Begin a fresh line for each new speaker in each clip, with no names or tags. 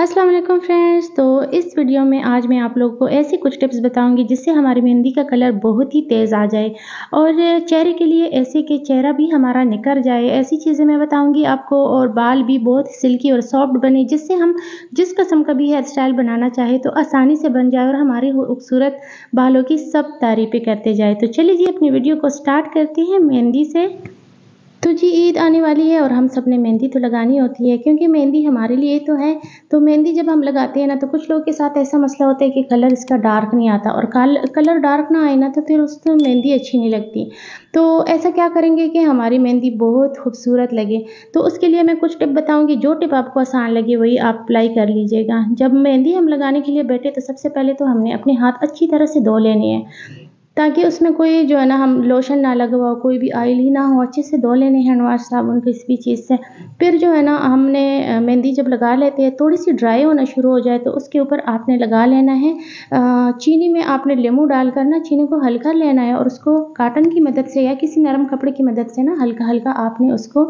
अस्सलाम वालेकुम फ्रेंड्स। तो इस वीडियो में आज मैं आप लोगों को ऐसी कुछ टिप्स बताऊँगी जिससे हमारी मेहंदी का कलर बहुत ही तेज़ आ जाए और चेहरे के लिए ऐसे कि चेहरा भी हमारा निकल जाए। ऐसी चीज़ें मैं बताऊँगी आपको और बाल भी बहुत सिल्की और सॉफ्ट बने, जिससे हम जिस कस्म का भी हेयर स्टाइल बनाना चाहे तो आसानी से बन जाए और हमारे खूबसूरत बालों की सब तारीफ़ें करते जाए। तो चलिए अपनी वीडियो को स्टार्ट करते हैं। मेहंदी से तो जी, ईद आने वाली है और हम सबने मेहंदी तो लगानी होती है, क्योंकि मेहंदी हमारे लिए तो है। तो मेहंदी जब हम लगाते हैं ना तो कुछ लोगों के साथ ऐसा मसला होता है कि कलर इसका डार्क नहीं आता और कलर डार्क ना आए ना तो फिर उसमें मेहंदी अच्छी नहीं लगती। तो ऐसा क्या करेंगे कि हमारी मेहंदी बहुत खूबसूरत लगे। तो उसके लिए मैं कुछ टिप बताऊँगी। जो टिप आपको आसान लगे, वही आप अप्लाई कर लीजिएगा। जब मेहंदी हम लगाने के लिए बैठे तो सबसे पहले तो हमने अपने हाथ अच्छी तरह से धो लेने हैं। ताकि उसमें कोई जो है ना, हम लोशन ना लगा हुआ कोई भी ऑयल ही ना हो, अच्छे से धो लेने हैंड वाश साबुन किसी भी चीज़ से। फिर जो है ना, हमने मेहंदी जब लगा लेते हैं थोड़ी सी ड्राई होना शुरू हो जाए तो उसके ऊपर आपने लगा लेना है। चीनी में आपने लेमू डालकर ना, चीनी को हल्का लेना है और उसको काटन की मदद से या किसी नरम कपड़े की मदद से ना हल्का हल्का आपने उसको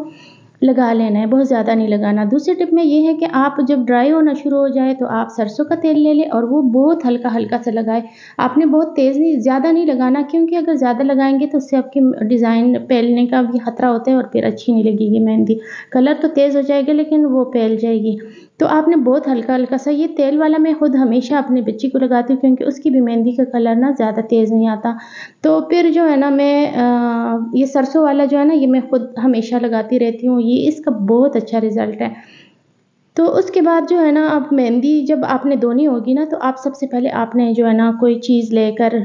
लगा लेना है, बहुत ज़्यादा नहीं लगाना। दूसरी टिप में ये है कि आप जब ड्राई होना शुरू हो जाए तो आप सरसों का तेल ले लें और वो बहुत हल्का हल्का सा लगाए। आपने बहुत तेज़ नहीं, ज़्यादा नहीं लगाना, क्योंकि अगर ज़्यादा लगाएँगे तो उससे आपकी डिज़ाइन फैलने का भी खतरा होता है और फिर अच्छी नहीं लगेगी मेहंदी। कलर तो तेज़ हो जाएगा, लेकिन वो फैल जाएगी। तो आपने बहुत हल्का हल्का सा ये तेल वाला मैं खुद हमेशा अपने बच्ची को लगाती हूँ क्योंकि उसकी भी मेहंदी का कलर ना ज़्यादा तेज़ नहीं आता। तो फिर जो है ना मैं आ, ये सरसों वाला जो है ना ये मैं खुद हमेशा लगाती रहती हूँ। ये इसका बहुत अच्छा रिज़ल्ट है। तो उसके बाद जो है ना आप मेहंदी जब आपने धोनी होगी ना तो आप सबसे पहले आपने जो है ना कोई चीज़ लेकर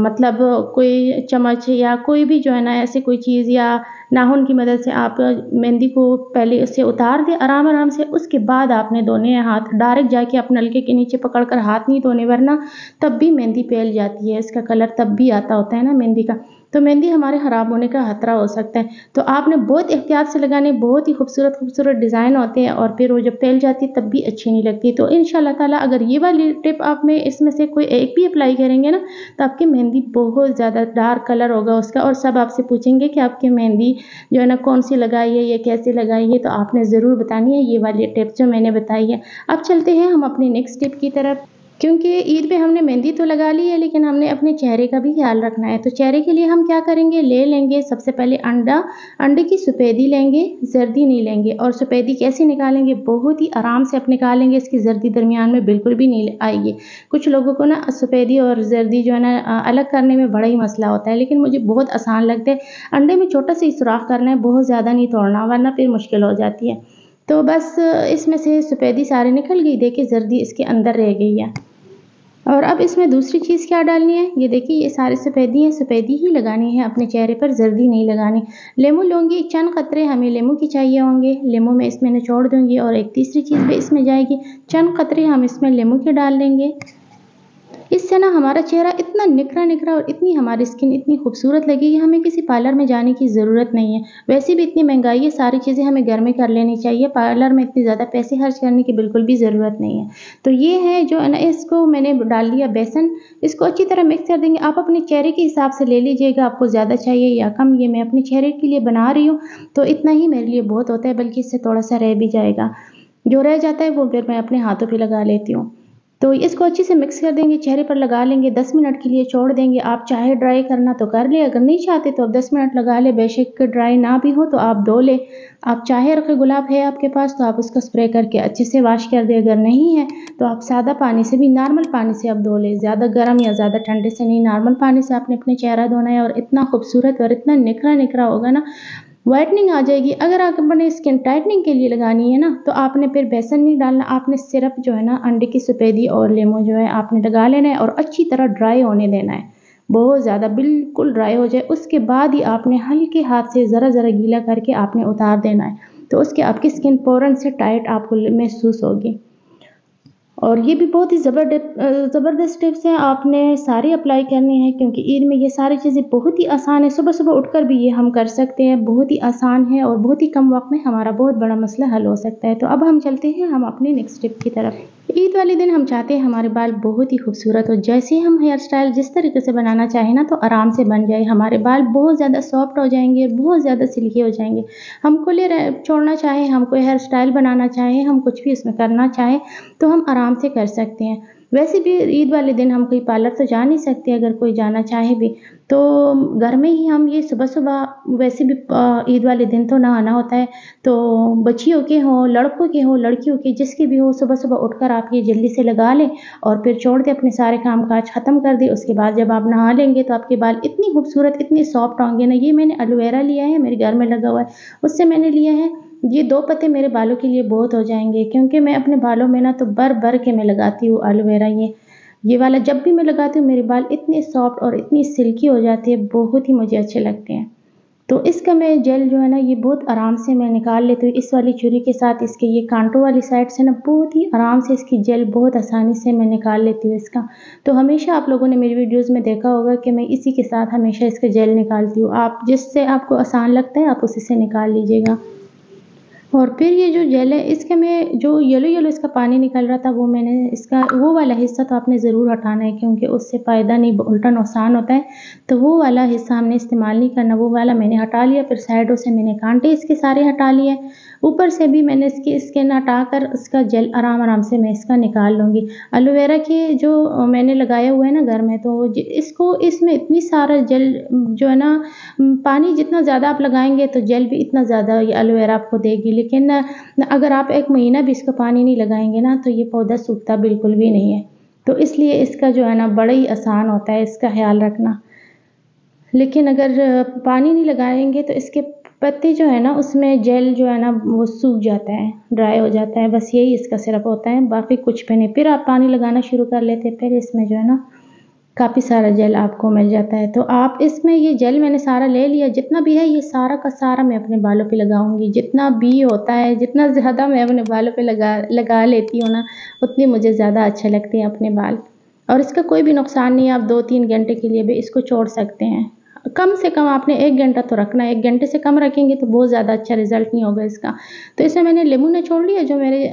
मतलब कोई चम्मच या कोई भी जो है ना ऐसे कोई चीज़ या नाखून की मदद से आप मेहंदी को पहले उससे उतार दें, आराम आराम से, उसके बाद आपने धोने हैं हाथ डायरेक्ट जाके आप नलके के नीचे पकड़ कर हाथ नहीं धोने, वरना तब भी मेहंदी फैल जाती है, इसका कलर तब भी आता होता है ना मेहंदी का। तो मेहंदी हमारे ख़राब होने का खतरा हो सकता है। तो आपने बहुत एहतियात से लगाने, बहुत ही खूबसूरत खूबसूरत डिज़ाइन होते हैं और फिर वो जब फैल जाती है तब भी अच्छी नहीं लगती। तो इन ताला अगर ये वाली टिप आप में इसमें से कोई एक भी अप्लाई करेंगे ना तो आपकी मेहंदी बहुत ज़्यादा डार्क कलर होगा उसका और सब आपसे पूछेंगे कि आपकी मेहंदी जो है ना कौन सी लगाई है, या कैसे लगाई है? तो आपने ज़रूर बतानी है। ये वाली टिप जो मैंने बताई है। अब चलते हैं हम अपनी नेक्स्ट टिप की तरफ़। क्योंकि ईद पे हमने मेहंदी तो लगा ली है, लेकिन हमने अपने चेहरे का भी ख्याल रखना है। तो चेहरे के लिए हम क्या करेंगे? ले लेंगे सबसे पहले अंडा। अंडे की सफ़ेदी लेंगे, जर्दी नहीं लेंगे, और सफ़ेदी कैसे निकालेंगे? बहुत ही आराम से आप निकालेंगे, इसकी जर्दी दरमियान में बिल्कुल भी नहीं आएगी। कुछ लोगों को ना सफ़ेदी और जर्दी जो है ना अलग करने में बड़ा ही मसला होता है, लेकिन मुझे बहुत आसान लगता है। अंडे में छोटा सा सुराख करना है, बहुत ज़्यादा नहीं तोड़ना, वरना फिर मुश्किल हो जाती है। तो बस इसमें से सफ़ेदी सारी निकल गई। देखिए, जर्दी इसके अंदर रह गई है। और अब इसमें दूसरी चीज़ क्या डालनी है? ये देखिए, ये सारे सफ़ेदी हैं सफ़ेदी ही लगानी है। अपने चेहरे पर जर्दी नहीं लगानी। लेमू लूँगी चंद कतरे हमें लेमू की चाहिए होंगे। लेमू में इसमें निचोड़ दूँगी और एक तीसरी चीज़ भी इसमें जाएगी। चंद कतरे हम इसमें लेमू के डाल देंगे। इससे ना हमारा चेहरा इतना निखरा निखरा और इतनी हमारी स्किन इतनी खूबसूरत लगेगी, हमें किसी पार्लर में जाने की ज़रूरत नहीं है। वैसे भी इतनी महँगाई है, सारी चीज़ें हमें घर में कर लेनी चाहिए पार्लर में इतनी ज़्यादा पैसे खर्च करने की बिल्कुल भी ज़रूरत नहीं है। तो ये है जो है ना, इसको मैंने डाल लिया बेसन, इसको अच्छी तरह मिक्स कर देंगे। आप अपने चेहरे के हिसाब से ले लीजिएगा, आपको ज़्यादा चाहिए या कम, ये मैं अपने चेहरे के लिए बना रही हूँ। तो इतना ही मेरे लिए बहुत होता है, बल्कि इससे थोड़ा सा रह भी जाएगा। जो रह जाता है वो फिर मैं अपने हाथों पर लगा लेती हूँ। तो इसको अच्छे से मिक्स कर देंगे, चेहरे पर लगा लेंगे, दस मिनट के लिए छोड़ देंगे। आप चाहे ड्राई करना तो कर ले, अगर नहीं चाहते तो आप दस मिनट लगा ले। बेशक ड्राई ना भी हो तो आप धो ले। आप चाहे रखे गुलाब है आपके पास तो आप उसको स्प्रे करके अच्छे से वॉश कर दे। अगर नहीं है तो आप सादा पानी से भी नॉर्मल पानी से आप धो ले। ज़्यादा गर्म या ज़्यादा ठंडे से नहीं नॉर्मल पानी से आपने अपने चेहरा धोना है। और इतना खूबसूरत और इतना निखरा निखरा होगा ना वाइटनिंग आ जाएगी। अगर आप अपने स्किन टाइटनिंग के लिए लगानी है ना तो आपने फिर बेसन नहीं डालना। आपने सिर्फ़ जो है ना, अंडे की सफ़ेदी और लेमू जो है, आपने लगा लेना है और अच्छी तरह ड्राई होने देना है। बहुत ज़्यादा बिल्कुल ड्राई हो जाए। उसके बाद ही आपने हल्के हाथ से ज़रा ज़रा गीला करके आपने उतार देना है। तो उसके आपकी स्किन फ़ौरन से टाइट आपको महसूस होगी। और ये भी बहुत ही ज़बरदस्त ज़बरदस्त टिप्स हैं। आपने सारे अप्लाई करने हैं क्योंकि ईद में ये सारी चीज़ें बहुत ही आसान है। सुबह सुबह उठकर भी ये हम कर सकते हैं। बहुत ही आसान है और बहुत ही कम वक्त में हमारा बहुत बड़ा मसला हल हो सकता है। तो अब हम चलते हैं, हम अपने नेक्स्ट टिप की तरफ़। ईद वाले दिन हम चाहते हैं हमारे बाल बहुत ही खूबसूरत हो। जैसे हम हेयर स्टाइल जिस तरीके से बनाना चाहें ना तो आराम से बन जाए। हमारे बाल बहुत ज़्यादा सॉफ्ट हो जाएँगे, बहुत ज़्यादा सिल्की हो जाएँगे। हम खुले छोड़ना चाहें हम कोई हेयर स्टाइल बनाना चाहें, हम कुछ भी इसमें करना चाहें तो हम आराम से कर सकते हैं। वैसे भी ईद वाले दिन हम कोई पार्लर तो जा नहीं सकते, अगर कोई जाना चाहे भी। तो घर में ही हम ये सुबह सुबह वैसे भी ईद वाले दिन तो नहाना होता है। तो बच्चियों के हों, लड़कों के हों, लड़कियों के, जिसके भी हो सुबह सुबह उठकर आप ये जल्दी से लगा लें और फिर छोड़ दें अपने सारे काम काज ख़त्म कर दें। उसके बाद जब आप नहा लेंगे तो आपके बाल इतनी खूबसूरत, इतनी सॉफ्ट होंगे ना, ये मैंने एलोवेरा लिया है, मेरे घर में लगा हुआ है। उससे मैंने लिया है ये दो पत्ते मेरे बालों के लिए बहुत हो जाएँगे, क्योंकि मैं अपने बालों में ना तो बर बर के मैं लगाती हूँ एलोवेरा ये। ये वाला जब भी मैं लगाती हूँ, मेरे बाल इतने सॉफ्ट और इतनी सिल्की हो जाती है, बहुत ही मुझे अच्छे लगते हैं। तो इसका मैं जेल जो है ना, ये बहुत आराम से मैं निकाल लेती हूँ। इस वाली छुरी के साथ इसके ये कांटों वाली साइड से ना, बहुत ही आराम से इसकी जेल बहुत आसानी से मैं निकाल लेती हूँ इसका। तो हमेशा आप लोगों ने मेरी वीडियोस में देखा होगा कि मैं इसी के साथ हमेशा इसका जेल निकालती हूँ। आप जिससे आपको आसान लगता है, आप उसी से निकाल लीजिएगा। और फिर ये जो जेल है, इसके में जो येलो येलो इसका पानी निकल रहा था, वो मैंने इसका, वो वाला हिस्सा तो आपने ज़रूर हटाना है, क्योंकि उससे फ़ायदा नहीं, उल्टा नुकसान होता है। तो वो वाला हिस्सा हमने इस्तेमाल नहीं करना, वो वाला मैंने हटा लिया, फिर साइडों से मैंने कांटे इसके सारे हटा लिए ऊपर से भी मैंने इसकी स्किन हटा कर उसका जेल आराम आराम से मैं इसका निकाल लूँगी। एलोवेरा के जो मैंने लगाया हुआ है ना घर में तो इसको, इसमें इतनी सारा जेल जो है ना पानी जितना ज़्यादा आप लगाएँगे तो जेल भी इतना ज़्यादा एलोवेरा आपको देगी। लेकिन अगर आप एक महीना भी इसका पानी नहीं लगाएँगे ना तो ये पौधा सूखता बिल्कुल भी नहीं है। तो इसलिए इसका जो है ना, बड़ा ही आसान होता है इसका ख्याल रखना। लेकिन अगर पानी नहीं लगाएँगे तो इसके पत्ते जो है ना, उसमें जेल जो है ना, वो सूख जाता है, ड्राई हो जाता है। बस यही इसका सिरप होता है, बाकी कुछ भी नहीं। फिर आप पानी लगाना शुरू कर लेते फिर इसमें जो है ना काफ़ी सारा जेल आपको मिल जाता है। तो आप इसमें ये जेल मैंने सारा ले लिया। जितना भी है ये सारा का सारा मैं अपने बालों पे लगाऊँगी। जितना भी होता है, जितना ज़्यादा मैं अपने बालों पे लगा लगा लेती हूँ ना, उतनी मुझे ज़्यादा अच्छे लगते हैं अपने बाल। और इसका कोई भी नुकसान नहीं है। आप दो तीन घंटे के लिए भी इसको छोड़ सकते हैं। कम से कम आपने एक घंटा तो रखना है। एक घंटे से कम रखेंगे तो बहुत ज़्यादा अच्छा रिज़ल्ट नहीं होगा इसका। तो इसमें मैंने लेमू ने छोड़ लिया जो मेरे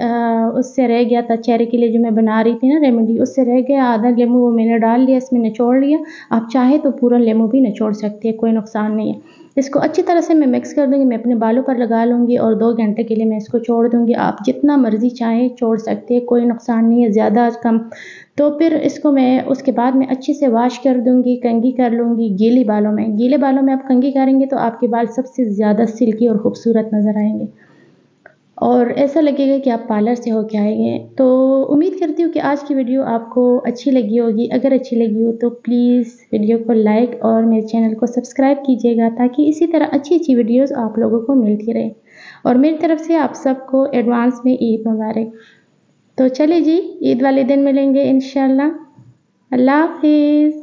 उससे रह गया था चेहरे के लिए जो मैं बना रही थी ना रेमेडी उससे रह गया। आधा लेमू वो मैंने डाल लिया इसमें निचोड़ लिया। आप चाहे तो पूरा लेमू भी निचोड़ सकती है, कोई नुकसान नहीं है। इसको अच्छी तरह से मैं मिक्स कर दूँगी, मैं अपने बालों पर लगा लूँगी और दो घंटे के लिए मैं इसको छोड़ दूँगी। आप जितना मर्ज़ी चाहें छोड़ सकते हैं, कोई नुकसान नहीं है, ज़्यादा कम। तो फिर इसको मैं उसके बाद में अच्छे से वॉश कर दूँगी, कंगी कर लूँगी गीले बालों में। गीले बालों में आप कंगी करेंगे तो आपके बाल सबसे ज़्यादा सिल्की और ख़ूबसूरत नज़र आएँगे। और ऐसा लगेगा कि आप पार्लर से होके आएँगे तो उम्मीद करती हूँ कि आज की वीडियो आपको अच्छी लगी होगी। अगर अच्छी लगी हो तो प्लीज़ वीडियो को लाइक और मेरे चैनल को सब्सक्राइब कीजिएगा ताकि इसी तरह अच्छी अच्छी वीडियोस आप लोगों को मिलती रहे। और मेरी तरफ़ से आप सबको एडवांस में ईद मुबारक। तो चले जी, ईद वाले दिन मिलेंगे इन अल्लाह हाफिज़।